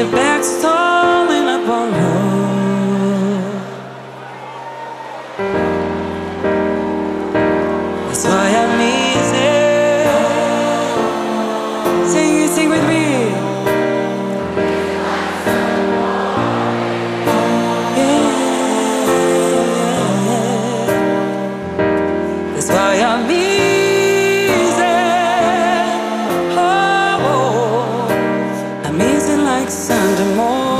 your backstory. Sunday morning.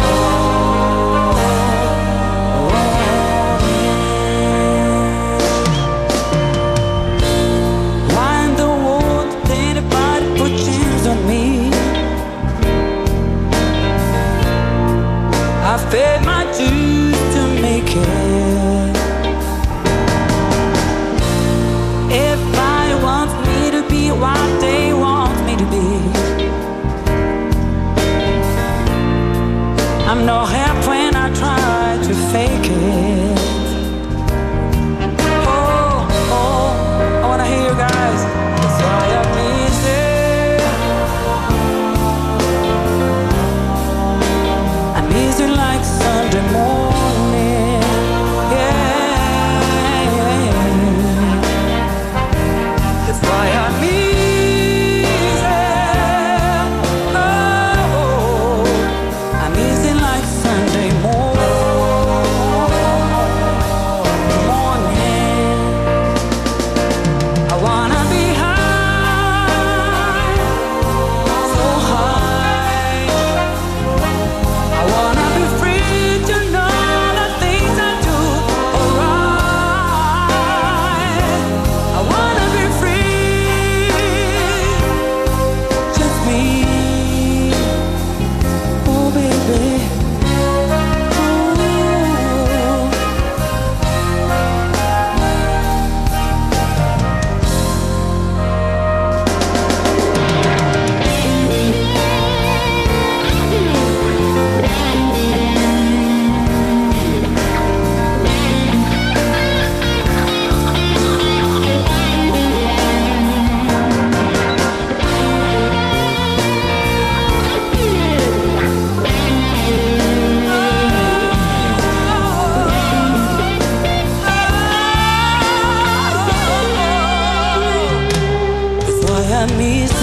I miss